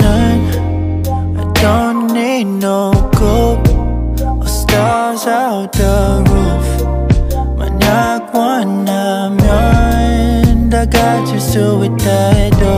none I don't need no gold Or stars out the roof. 만약 원하면 다 가질 수 있다 해도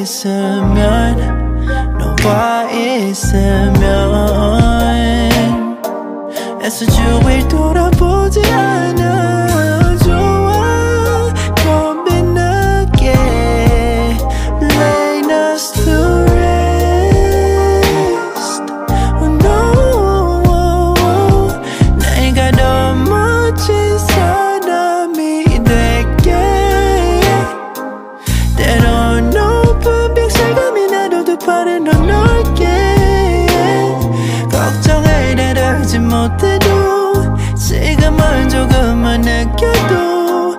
있으면 너와 있으면 애써 주위 돌아보지 않아. 지금은 조금만 느껴도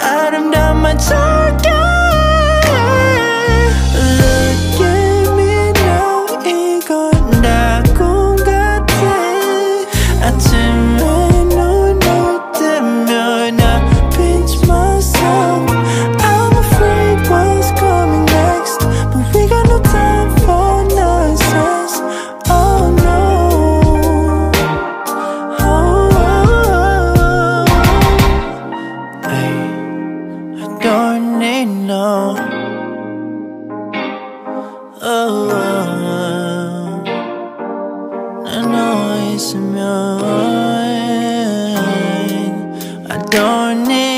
아름다운 만찬 know. Oh, I know it's mine. I don't need.